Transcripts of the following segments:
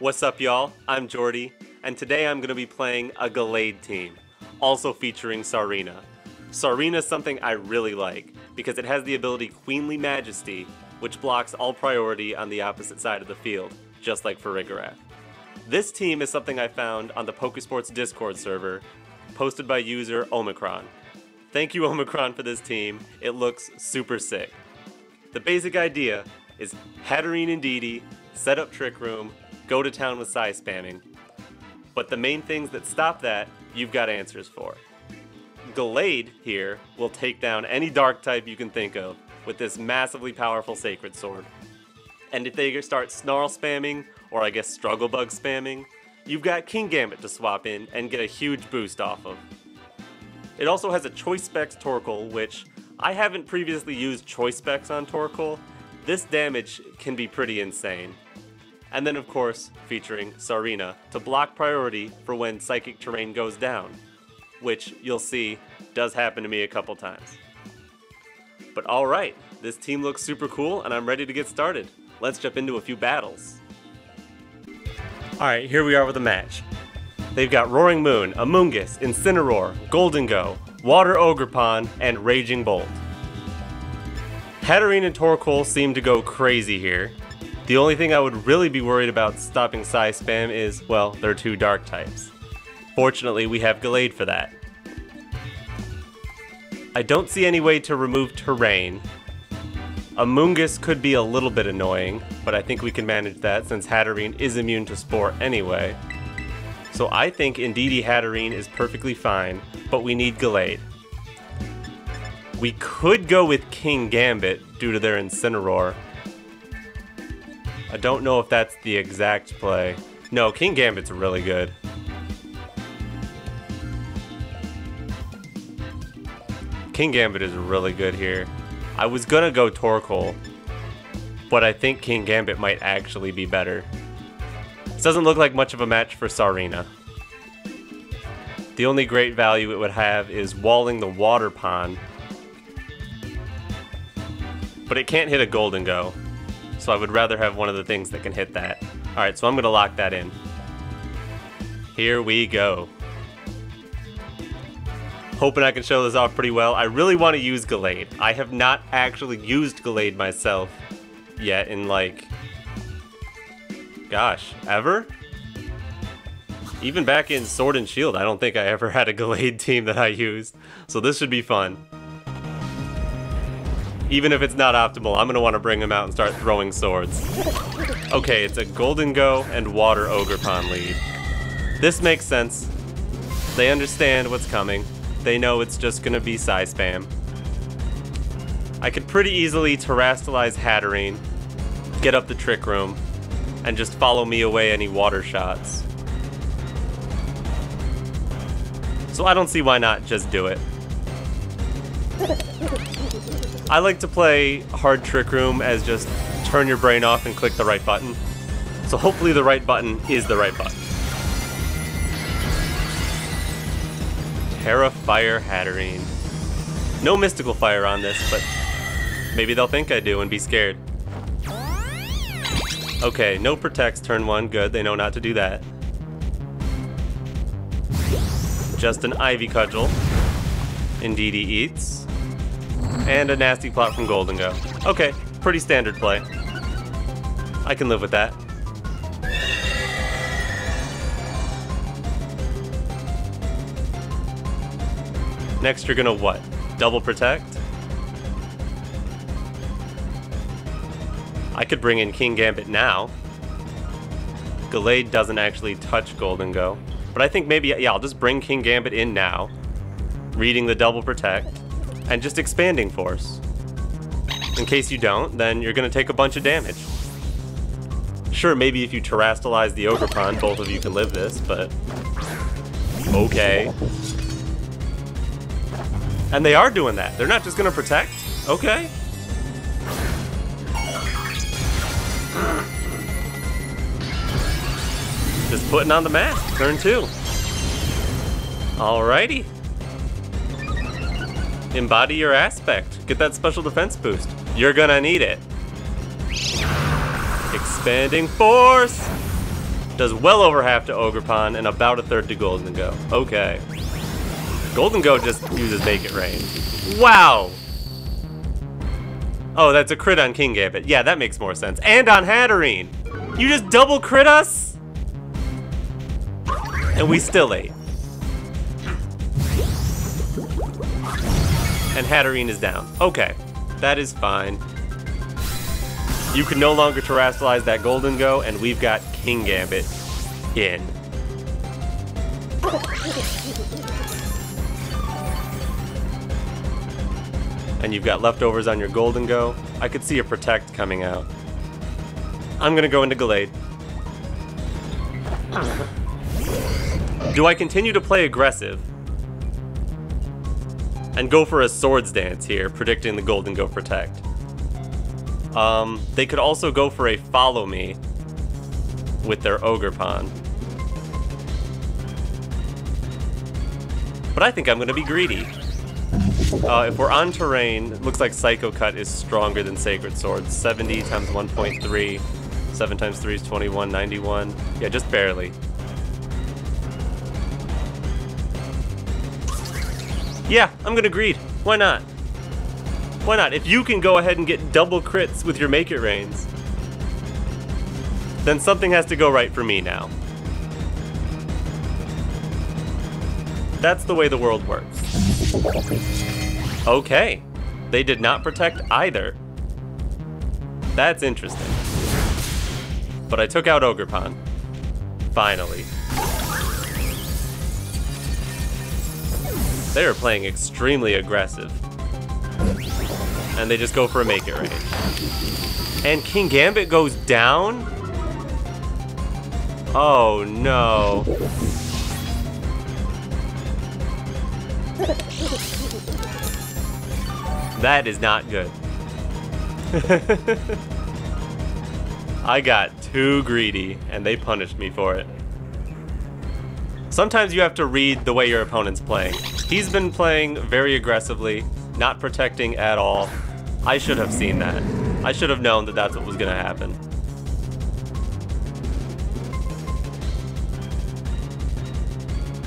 What's up, y'all? I'm Geordi, and today I'm going to be playing a Gallade team, also featuring Tsareena. Tsareena is something I really like because it has the ability Queenly Majesty, which blocks all priority on the opposite side of the field, just like Farigiraf. This team is something I found on the Pokesports Discord server, posted by user Omicron. Thank you, Omicron, for this team. It looks super sick. The basic idea is Hatterene and Indeedee, set up Trick Room, go to town with Psy spamming. But the main things that stop that, you've got answers for. Gallade here will take down any dark type you can think of with this massively powerful Sacred Sword. And if they start Snarl spamming, or I guess Struggle Bug spamming, you've got Kingambit to swap in and get a huge boost off of. It also has a Choice Specs Torkoal, which I haven't previously used Choice Specs on Torkoal. This damage can be pretty insane. And then, of course, featuring Tsareena to block priority for when Psychic Terrain goes down, which you'll see does happen to me a couple times. But alright, this team looks super cool and I'm ready to get started. Let's jump into a few battles. Alright, here we are with the match. They've got Roaring Moon, Amoonguss, Incineroar, Gholdengo, Water Ogerpon, and Raging Bolt. Hatterene and Torkoal seem to go crazy here, the only thing I would really be worried about stopping Psy spam is, well, they're two dark types. Fortunately, we have Gallade for that. I don't see any way to remove Terrain. Amoonguss could be a little bit annoying, but I think we can manage that since Hatterene is immune to Spore anyway. So I think Indeedee Hatterene is perfectly fine, but we need Gallade. We could go with Kingambit due to their Incineroar, I don't know if that's the exact play. No, Kingambit's really good. Kingambit is really good here. I was gonna go Torkoal, but I think Kingambit might actually be better. This doesn't look like much of a match for Tsareena. The only great value it would have is walling the water pond, but it can't hit a Gholdengo so I would rather have one of the things that can hit that. Alright, so I'm going to lock that in. Here we go. Hoping I can show this off pretty well. I really want to use Gallade. I have not actually used Gallade myself yet in like... Gosh, ever? Even back in Sword and Shield, I don't think I ever had a Gallade team that I used. So this should be fun even if it's not optimal, I'm gonna wanna bring him out and start throwing swords. Okay, it's a Gholdengo and Water Ogerpon lead. This makes sense. They understand what's coming. They know it's just gonna be Psy spam. I could pretty easily Terastallize Hatterene, get up the Trick Room, and just follow me away any water shots. So I don't see why not just do it. I like to play Hard Trick Room as just turn your brain off and click the right button. So hopefully the right button is the right button. Tera Fire Hatterene. No Mystical Fire on this, but maybe they'll think I do and be scared. Okay, no protects turn one, good, they know not to do that. Just an Ivy Cudgel. Indeedee eats. And a nasty plot from Gholdengo. Okay, pretty standard play. I can live with that. Next, you're gonna what? Double protect? I could bring in Kingambit now. Gallade doesn't actually touch Gholdengo. But I think maybe, yeah, I'll just bring Kingambit in now. Reading the double protect and just expanding force. In case you don't, then you're gonna take a bunch of damage. Sure, maybe if you terastallize the Ogerpon, both of you can live this, but... Okay. And they are doing that. They're not just gonna protect? Okay. Just putting on the mask, turn two. Alrighty. Embody your aspect. Get that special defense boost. You're gonna need it. Expanding force! Does well over half to Ogerpon and about a third to Gholdengo. Okay. Gholdengo just uses It Rain. Wow! Oh, that's a crit on Kingambit. Yeah, that makes more sense. And on Hatterene! You just double crit us? And we still ate. And Hatterene is down. Okay, that is fine. You can no longer terastallize that Gholdengo, and we've got Kingambit in. And you've got leftovers on your Gholdengo. I could see a Protect coming out. I'm gonna go into Gallade. Do I continue to play aggressive? And go for a Swords Dance here, predicting the Gholdengo Protect. Um, they could also go for a Follow Me with their Ogerpon. But I think I'm gonna be greedy. Uh, if we're on terrain, it looks like Psycho Cut is stronger than Sacred Sword. 70 times 1.3. 7 times 3 is 21, 91. Yeah, just barely. Yeah, I'm gonna greed. Why not? Why not? If you can go ahead and get double crits with your Make It Rains, then something has to go right for me now. That's the way the world works. Okay. They did not protect either. That's interesting. But I took out Ogerpon. Finally. They are playing extremely aggressive. And they just go for a Make It Rain. And Kingambit goes down? Oh no. That is not good. I got too greedy, and they punished me for it. Sometimes you have to read the way your opponent's playing. He's been playing very aggressively, not protecting at all. I should have seen that. I should have known that that's what was going to happen.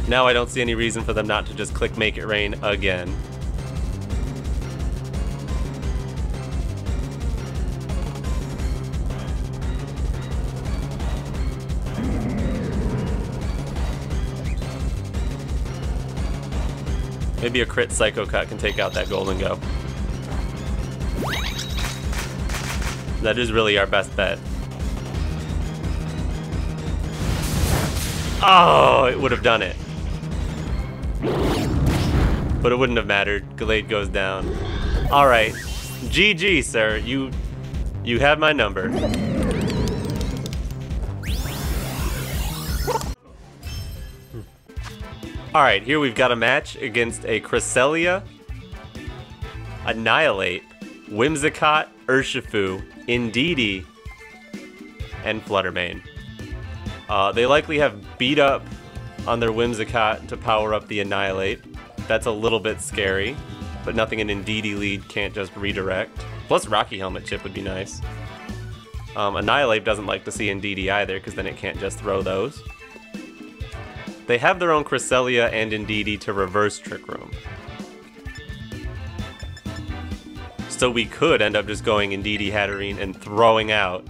Now I don't see any reason for them not to just click Make It Rain again. Maybe a crit Psycho Cut can take out that Gholdengo. That is really our best bet. Oh, it would have done it. But it wouldn't have mattered. Gallade goes down. Alright. GG, sir. You you have my number. Alright, here we've got a match against a Cresselia, Annihilape, Whimsicott, Urshifu, Indeedee, and Fluttermane. Uh, they likely have beat up on their Whimsicott to power up the Annihilape. That's a little bit scary, but nothing in Indeedee lead can't just redirect. Plus Rocky Helmet chip would be nice. Um, Annihilape doesn't like to see Indeedee either, because then it can't just throw those. They have their own Cresselia and Indeedee to reverse Trick Room. So we could end up just going Indeedee Hatterene and throwing out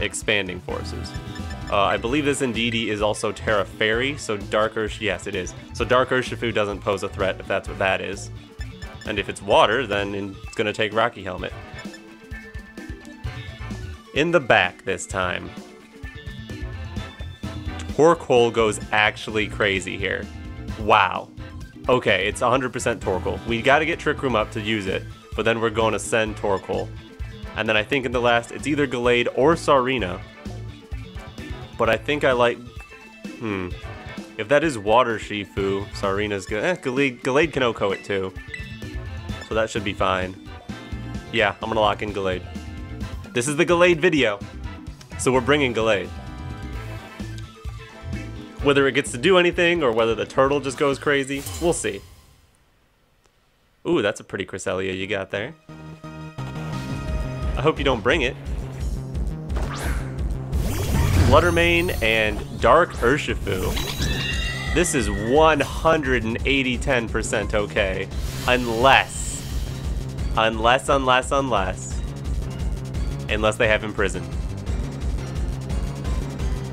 Expanding Forces. Uh, I believe this Indeedee is also Tera Fairy, so Dark Ursh, yes it is. So Dark Urshifu doesn't pose a threat if that's what that is. And if it's water, then it's gonna take Rocky Helmet. In the back this time. Torkoal goes actually crazy here. Wow. Okay, it's 100% Torkoal. We gotta get Trick Room up to use it, but then we're to send Torkoal. And then I think in the last, it's either Gallade or Tsareena. But I think I like... Hmm. If that is Water Shifu, Tsareena's good. Eh, Gallade, Gallade can OHKO it too. So that should be fine. Yeah, I'm gonna lock in Gallade. This is the Gallade video. So we're bringing Gallade. Whether it gets to do anything or whether the turtle just goes crazy, we'll see. Ooh, that's a pretty Cresselia you got there. I hope you don't bring it. Fluttermane and Dark Urshifu. This is 180 10% okay. Unless, unless, unless, unless, unless they have Imprison.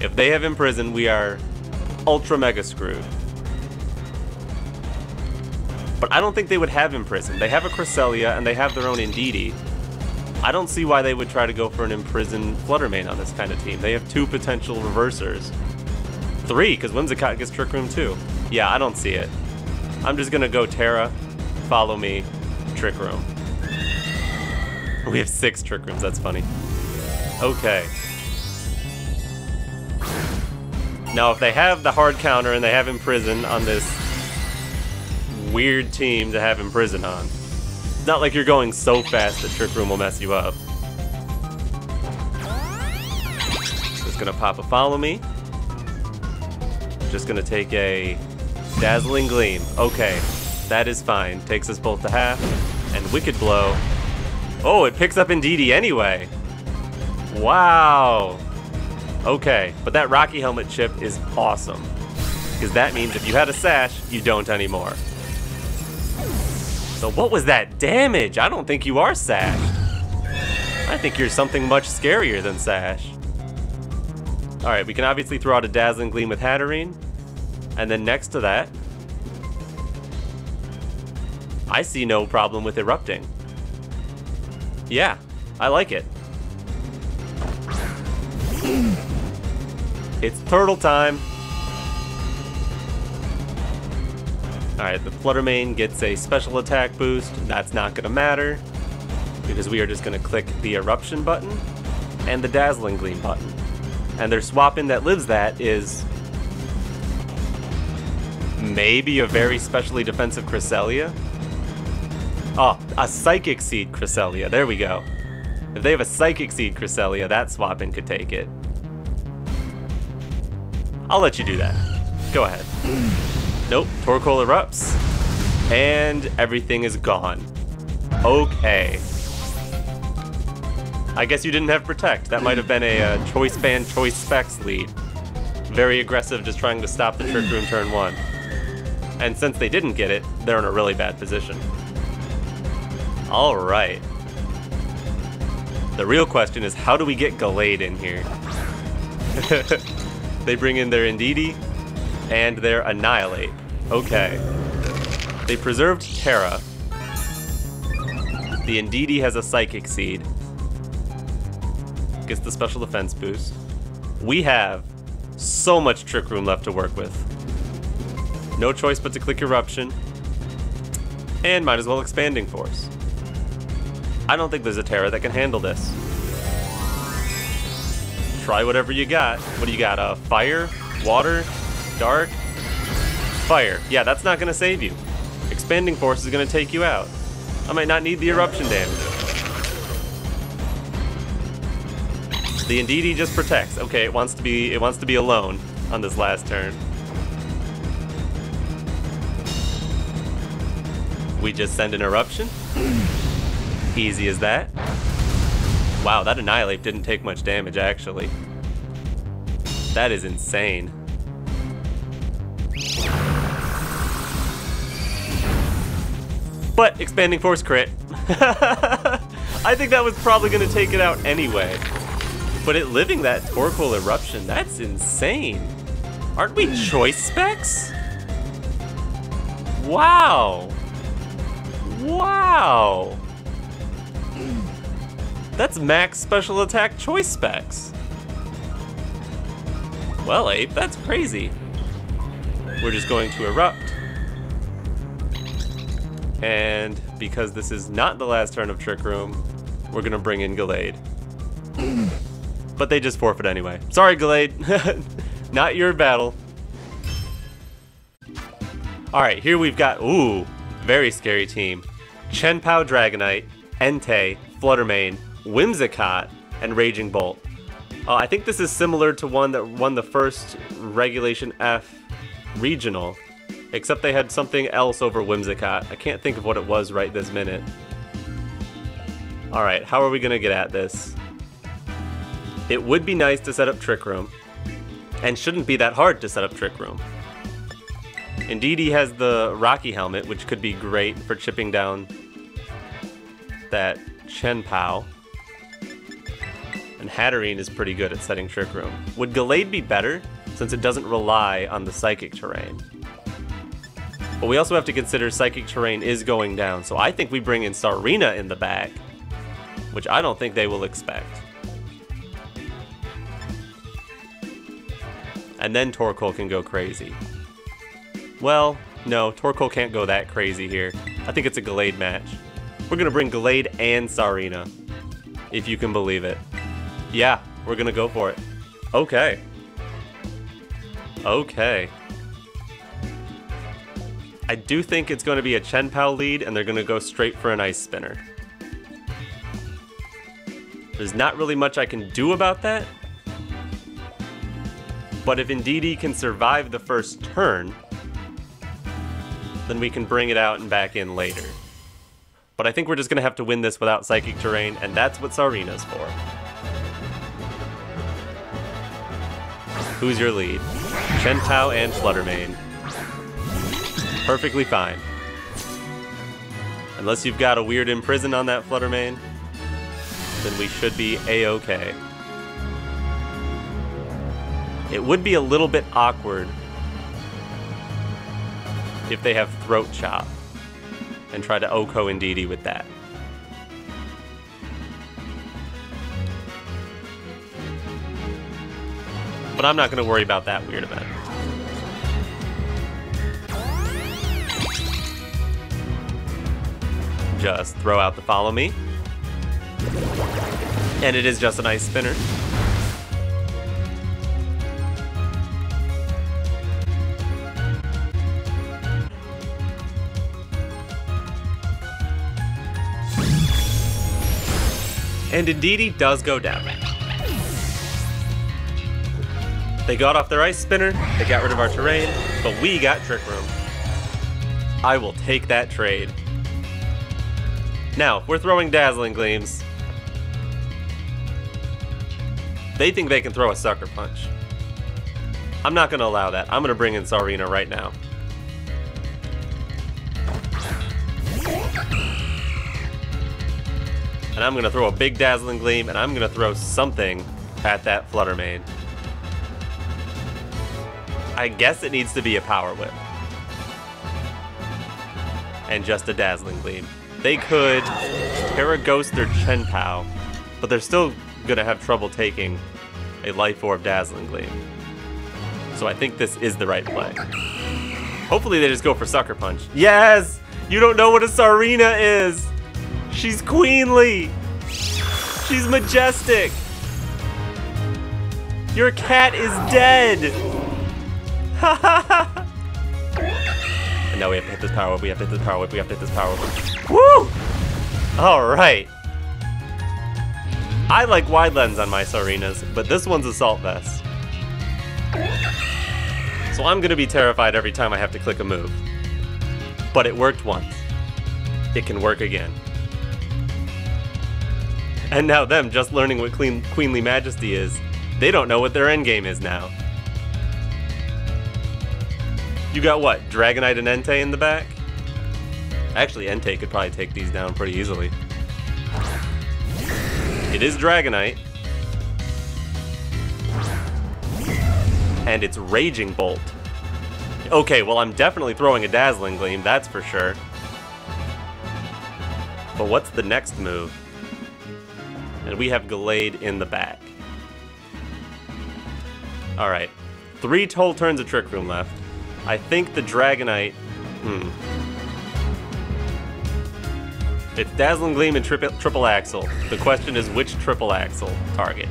If they have Imprison, we are ultra mega screwed. But I don't think they would have Imprison. They have a Cresselia and they have their own Indeedee. I don't see why they would try to go for an imprisoned Fluttermane on this kind of team. They have two potential reversers. Three, because Whimsicott gets Trick Room too. Yeah, I don't see it. I'm just gonna go Tera, follow me, Trick Room. We have six Trick Rooms, that's funny. Okay. Now, if they have the hard counter and they have Imprison on this weird team to have Imprison on, it's not like you're going so fast that Trick Room will mess you up. Just gonna pop a follow me. Just gonna take a dazzling gleam. Okay, that is fine. Takes us both to half. And Wicked Blow. Oh, it picks up Indeedee anyway. Wow. Okay, but that Rocky Helmet chip is awesome. Because that means if you had a Sash, you don't anymore. So what was that damage? I don't think you are Sash. I think you're something much scarier than Sash. Alright, we can obviously throw out a Dazzling Gleam with Hatterene. And then next to that, I see no problem with Erupting. Yeah, I like it. It's turtle time. Alright, the Fluttermane gets a special attack boost. That's not going to matter because we are just going to click the Eruption button and the Dazzling Gleam button. And their swap-in that lives that is maybe a very specially defensive Cresselia. Oh, a Psychic Seed Cresselia. There we go. If they have a Psychic Seed Cresselia, that swap-in could take it. I'll let you do that. Go ahead. Nope, Torkoal erupts. And everything is gone. Okay. I guess you didn't have Protect. That might have been a uh, Choice Band, Choice Specs lead. Very aggressive, just trying to stop the Trick Room turn one. And since they didn't get it, they're in a really bad position. Alright. The real question is, how do we get Gallade in here? they bring in their Indeedee and their Annihilape. Okay. They preserved Tera. The Indeedee has a Psychic Seed. Gets the special defense boost. We have so much Trick Room left to work with. No choice but to click Eruption. And might as well Expanding Force. I don't think there's a Tera that can handle this. Try whatever you got. What do you got? Uh, fire? Water? Dark? Fire. Yeah, that's not to save you. Expanding Force is to take you out. I might not need the Eruption damage. The Indeedee just protects. Okay, it wants to be it wants to be alone on this last turn. We just send an eruption. Easy as that. Wow, that Annihilape didn't take much damage, actually. That is insane. But Expanding Force crit. I think that was probably going to take it out anyway. But it living that Torkoal Eruption, that's insane. Aren't we choice specs? Wow. Wow. That's max special attack choice specs. Well, Ape, that's crazy. We're just going to erupt. And because this is not the last turn of Trick Room, we're gonna bring in Gallade. but they just forfeit anyway. Sorry, Gallade. not your battle. Alright, here we've got, ooh, very scary team. Chien-Pao Dragonite, Entei, Fluttermane, Whimsicott, and Raging Bolt. Uh, I think this is similar to one that won the first Regulation F regional, except they had something else over Whimsicott. I can't think of what it was right this minute. Alright, how are we going to get at this? It would be nice to set up Trick Room, and shouldn't be that hard to set up Trick Room. Indeedee has the Rocky helmet, which could be great for chipping down that Chien-Pao. And Hatterene is pretty good at setting Trick Room. Would Gallade be better, since it doesn't rely on the Psychic terrain? But we also have to consider Psychic terrain is going down, so I think we bring in Tsareena in the back, which I don't think they will expect. And then Torkoal can go crazy. Well, no, Torkoal can't go that crazy here. I think it's a Gallade match. We're gonna bring Gallade and Tsareena, if you can believe it. Yeah, we're gonna go for it. Okay. Okay. I do think it's going to be a Chien-Pao lead, and they're going to go straight for an Ice Spinner. There's not really much I can do about that. But if Indeedee can survive the first turn, then we can bring it out and back in later. But I think we're just going to have to win this without Psychic Terrain, and that's what Tsareena's for. Who's your lead? Chien-Pao and Fluttermane. Perfectly fine. Unless you've got a weird imprison on that Fluttermane, then we should be a-okay. It would be a little bit awkward if they have Throat Chop and try to OHKO Indeedee with that. But I'm not going to worry about that weird event. Just throw out the follow me. And it is just an ice spinner. And Indeedee does go down. They got off their ice spinner, they got rid of our terrain, but we got Trick Room. I will take that trade. Now, we're throwing Dazzling Gleams. They think they can throw a Sucker Punch. I'm not to allow that. I'm to bring in Tsareena right now. And I'm to throw a big Dazzling Gleam, and I'm to throw something at that Fluttermane. I guess it needs to be a Power Whip. And just a Dazzling Gleam. They could Tera Ghost their Chien-Pao, but they're still to have trouble taking a Life Orb Dazzling Gleam. So I think this is the right play. Hopefully they just go for Sucker Punch. Yes! You don't know what a Tsareena is! She's queenly. She's majestic. Your cat is dead. And now we have to hit this power whip. We have to hit this power whip. We have to hit this power whip. Woo! All right. I like wide lens on my Tsareenas, but this one's Assault Vest. So I'm gonna be terrified every time I have to click a move. But it worked once. It can work again. And now them just learning what Queen, Queenly Majesty is, they don't know what their endgame is now. You got what, Dragonite and Entei in the back? Actually, Entei could probably take these down pretty easily. It is Dragonite. And it's Raging Bolt. Okay, well I'm definitely throwing a Dazzling Gleam, that's for sure. But what's the next move? And we have Gallade in the back. Alright. Three total turns of Trick Room left. I think the Dragonite... Hmm. It's Dazzling Gleam and triple, triple Axel. The question is which Triple Axel target?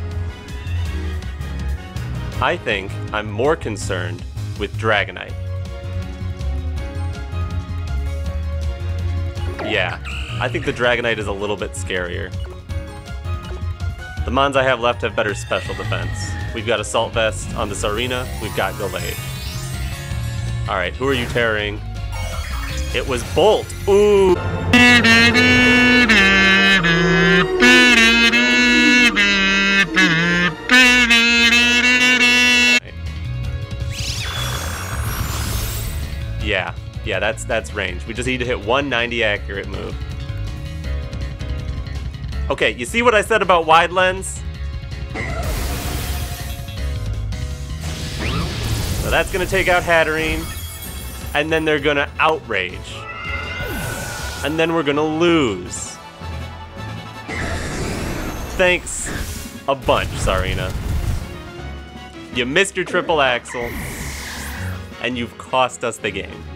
I think I'm more concerned with Dragonite. Yeah, I think the Dragonite is a little bit scarier. The Mons I have left have better special defense. We've got Assault Vest on this arena, we've got Gallade. All right, who are you tearing? It was Bolt. Ooh. Yeah, yeah, that's that's range. We just need to hit 190 accurate move. Okay, you see what I said about wide lens? So that's gonna take out Hatterene and then they're gonna outrage. And then we're gonna lose. Thanks a bunch, Tsareena. You missed your triple axel, and you've cost us the game.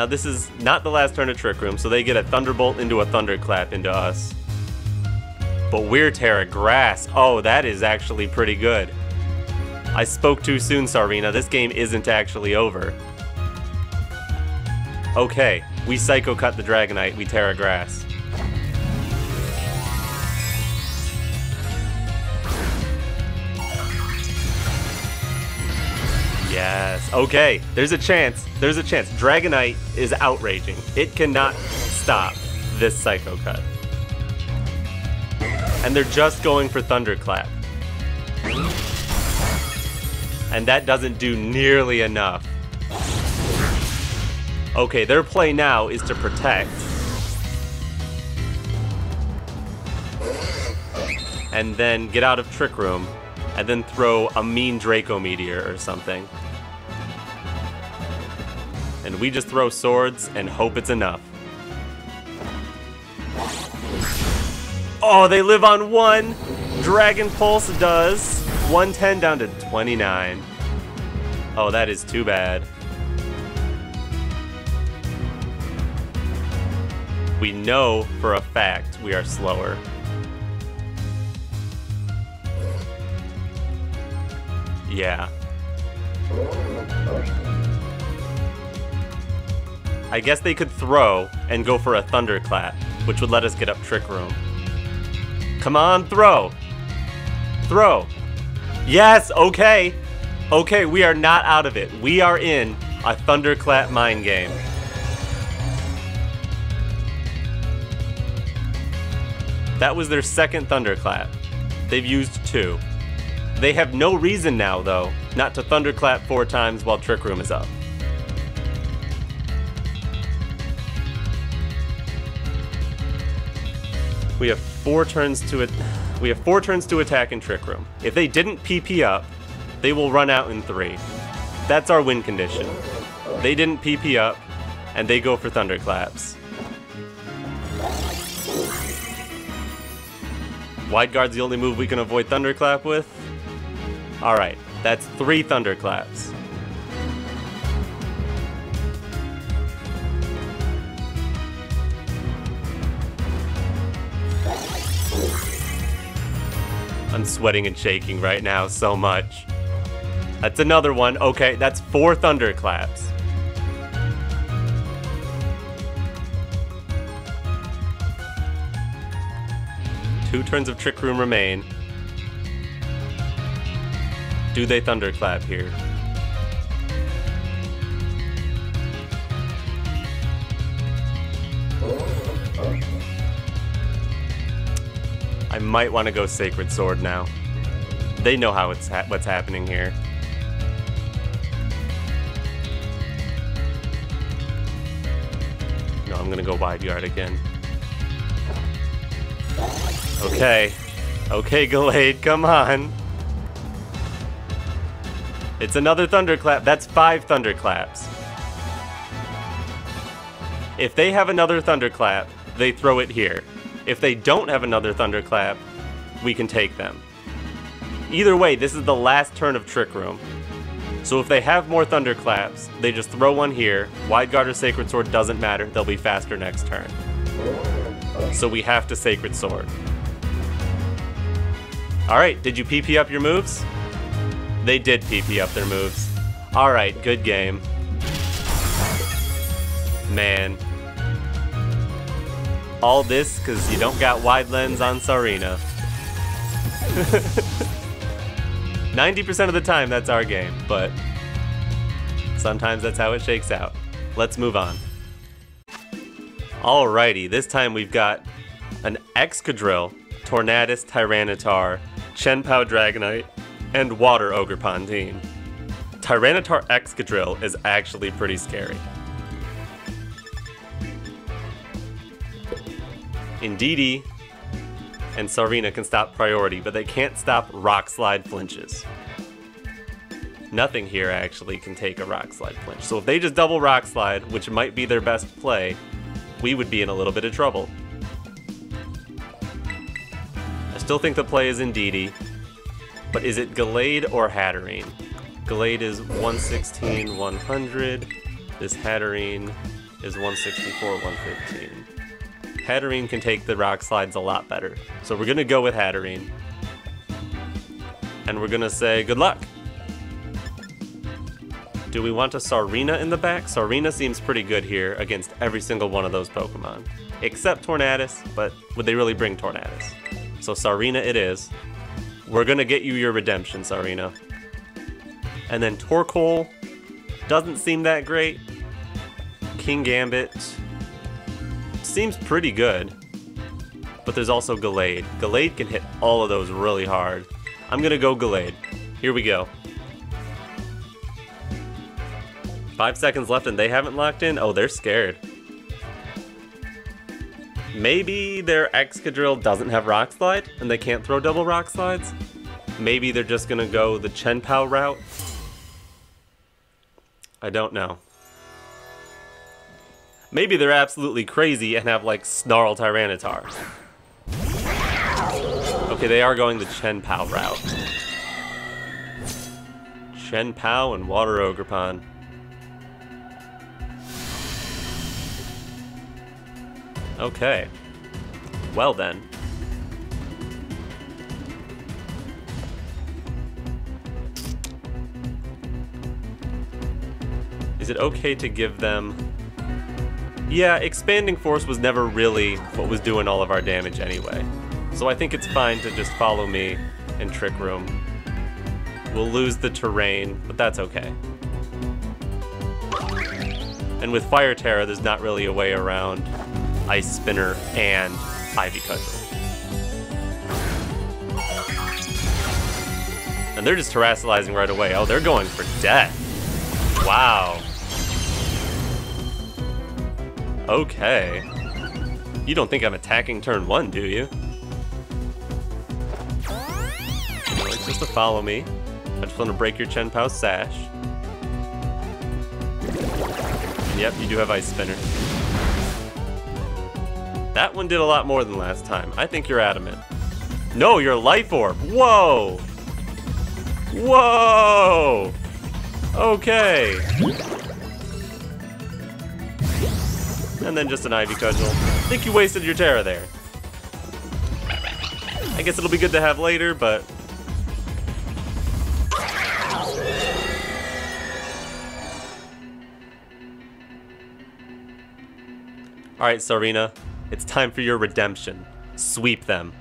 Now this is not the last turn of Trick Room, so they get a Thunderbolt into a Thunderclap into us. But we're Tera Grass. Oh, that is actually pretty good. I spoke too soon, Tsareena. This game isn't actually over. Okay, we Psycho Cut the Dragonite, we Tera Grass. Yes. Okay. There's a chance. There's a chance. Dragonite is outraging. It cannot stop this Psycho Cut. And they're just going for Thunderclap. And that doesn't do nearly enough. Okay, their play now is to protect. And then get out of Trick Room. And then throw a mean Draco Meteor or something. We just throw swords and hope it's enough. Oh, they live on one! Dragon Pulse does 110 down to 29. Oh, that is too bad. We know for a fact we are slower. Yeah. I guess they could throw and go for a thunderclap, which would let us get up Trick Room. Come on, throw! Throw! Yes, okay! Okay, we are not out of it. We are in a thunderclap mind game. That was their second thunderclap. They've used two. They have no reason now, though, not to thunderclap four times while Trick Room is up. We have four turns to it. We have four turns to attack in Trick Room. If they didn't PP up, they will run out in three. That's our win condition. They didn't PP up, and they go for Thunderclaps. Wide Guard's the only move we can avoid Thunderclap with? Alright, that's three Thunderclaps. I'm sweating and shaking right now so much. That's another one. Okay, that's four thunderclaps. Two turns of Trick Room remain. Do they thunderclap here? Might want to go Sacred Sword now. They know how it's ha what's happening here. No, I'm gonna go Wide Guard again. Okay. Okay, Gallade, come on. It's another Thunderclap. That's five Thunderclaps. If they have another Thunderclap, they throw it here. If they don't have another Thunderclap, we can take them. Either way, this is the last turn of Trick Room. So if they have more Thunderclaps, they just throw one here. Wide Guard or Sacred Sword doesn't matter, they'll be faster next turn. So we have to Sacred Sword. Alright, did you PP up your moves? They did PP up their moves. Alright, good game. Man, all this because you don't got wide lens on Tsareena. 90% of the time, that's our game, but sometimes that's how it shakes out. Let's move on. Alrighty, this time we've got an Excadrill, Tornadus Tyranitar, Chien-Pao Dragonite, and Water Ogerpon team. Tyranitar Excadrill is actually pretty scary. Indeedee and Tsareena can stop priority, but they can't stop Rock Slide flinches. Nothing here actually can take a Rock Slide flinch. So if they just double Rock Slide, which might be their best play, we would be in a little bit of trouble. I still think the play is Indeedee, but is it Gallade or Hatterene? Gallade is 116, 100. This Hatterene is 164, 115. Hatterene can take the rock slides a lot better. So we're gonna go with Hatterene. And we're gonna say good luck. Do we want a Tsareena in the back? Tsareena seems pretty good here against every single one of those Pokemon. Except Tornadus, but would they really bring Tornadus? So Tsareena it is. We're gonna get you your redemption, Tsareena. And then Torkoal doesn't seem that great. Kingambit seems pretty good. But there's also Gallade. Gallade can hit all of those really hard. I'm gonna go Gallade. Here we go. Five seconds left and they haven't locked in? Oh, they're scared. Maybe their Excadrill doesn't have Rock Slide and they can't throw double Rock Slides? Maybe they're just gonna go the Chien-Pao route? I don't know. Maybe they're absolutely crazy and have like Snarl Tyranitar. Okay, they are going the Chien-Pao route. Chien-Pao and Water Ogerpon. Okay. Well then. Is it okay to give them... Yeah, Expanding Force was never really what was doing all of our damage anyway. So I think it's fine to just follow me in Trick Room. We'll lose the terrain, but that's okay. And with Fire Tera, there's not really a way around Ice Spinner, and Ivy Cudgel. And they're just terastallizing right away. Oh, they're going for death. Wow. Okay. You don't think I'm attacking turn one, do you? Like just to follow me. I just want to break your Chien-Pao sash. And yep, you do have Ice Spinner. That one did a lot more than last time. I think you're adamant. No, you're Life Orb. Whoa! Whoa! Okay. And then just an Ivy Cudgel. I think you wasted your Tera there. I guess it'll be good to have later, but... Alright, Tsareena. It's time for your redemption. Sweep them.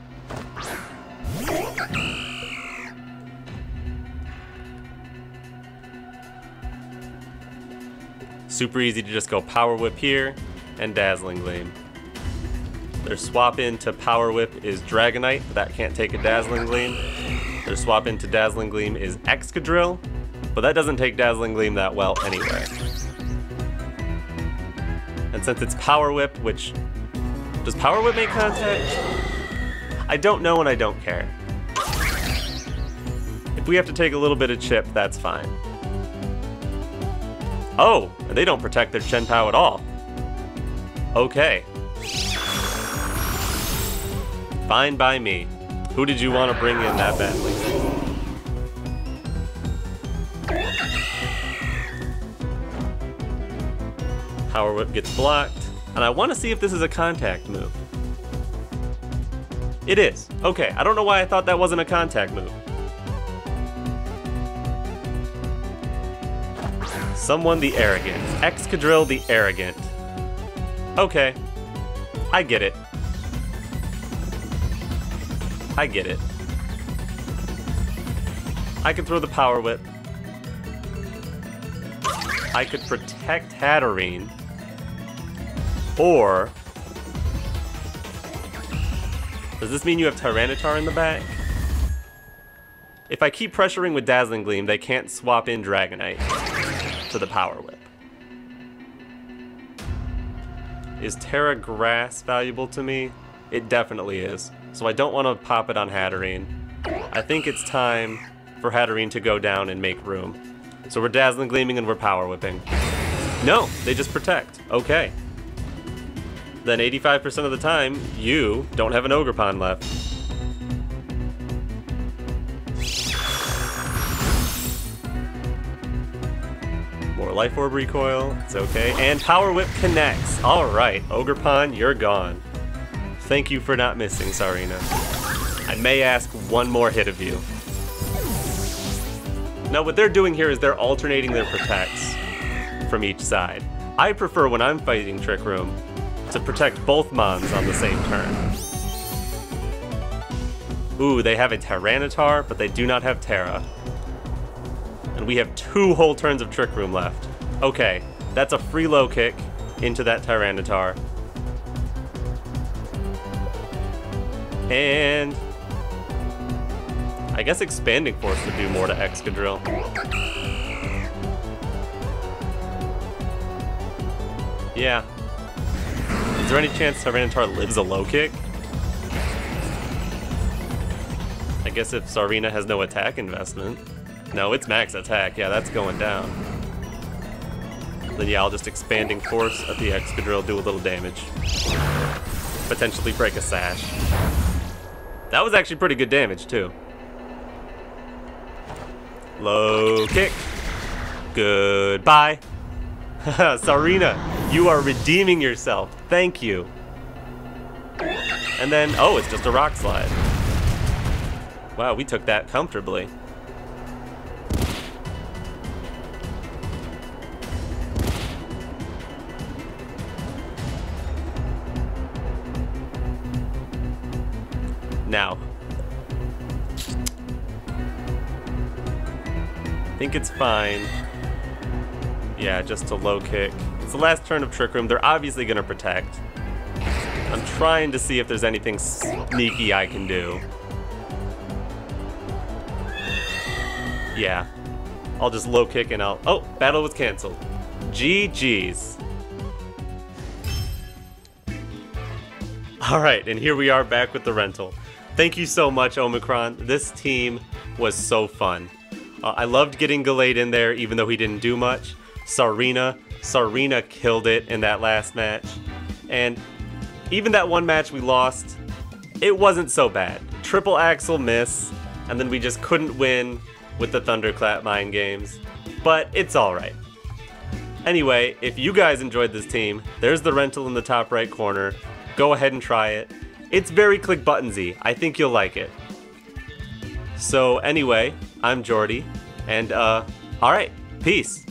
Super easy to just go Power Whip here and Dazzling Gleam. Their swap into Power Whip is Dragonite, but that can't take a Dazzling Gleam. Their swap into Dazzling Gleam is Excadrill, but that doesn't take Dazzling Gleam that well anyway. And since it's Power Whip, which does Power Whip make contact? I don't know and I don't care. If we have to take a little bit of chip, that's fine. Oh, and they don't protect their Chien-Pao at all. Okay. Fine by me. Who did you want to bring in that badly? Power Whip gets blocked. And I want to see if this is a contact move. It is. Okay, I don't know why I thought that wasn't a contact move. Someone the Arrogant. Excadrill the Arrogant. Okay. I get it. I get it. I can throw the Power Whip. I could protect Hatterene. Or Does this mean you have Tyranitar in the back? If I keep pressuring with Dazzling Gleam, they can't swap in Dragonite to the Power Whip. Is Tera Grass valuable to me? It definitely is. So I don't want to pop it on Hatterene. I think it's time for Hatterene to go down and make room. So we're Dazzling Gleaming and we're Power Whipping. No, they just protect. Okay. Then 85% of the time, you don't have an Ogerpon left. Life Orb recoil, it's okay. And Power Whip connects. Alright, Ogerpon, you're gone. Thank you for not missing, Tsareena. I may ask one more hit of you. Now what they're doing here is they're alternating their protects from each side. I prefer when I'm fighting Trick Room to protect both Mons on the same turn. Ooh, they have a Tyranitar, but they do not have Tera. And we have two whole turns of Trick Room left. Okay, that's a free low kick into that Tyranitar. And... I guess Expanding Force would do more to Excadrill. Yeah. Is there any chance Tyranitar lives a low kick? I guess if Tsareena has no attack investment. No, it's max attack. Yeah, that's going down. Then yeah, I'll just expanding force at the Excadrill, do a little damage. Potentially break a sash. That was actually pretty good damage, too. Low kick. Goodbye. Tsareena, you are redeeming yourself. Thank you. And then, oh, it's just a rock slide. Wow, we took that comfortably. Think it's fine. Yeah, just a low kick. It's the last turn of Trick Room. They're obviously going to protect. I'm trying to see if there's anything sneaky I can do. Yeah. I'll just low kick and I'll... Oh, battle was canceled. GG's. Alright, and here we are back with the rental. Thank you so much, Omicron. This team was so fun. Uh, I loved getting Gallade in there, even though he didn't do much. Tsareena, Tsareena killed it in that last match. And even that one match we lost, it wasn't so bad. Triple Axel miss, and then we just couldn't win with the Thunderclap mind games. But it's alright. Anyway, if you guys enjoyed this team, there's the rental in the top right corner. Go ahead and try it. It's very click buttonsy. I think you'll like it. So anyway, I'm Geordi, and uh, alright, peace.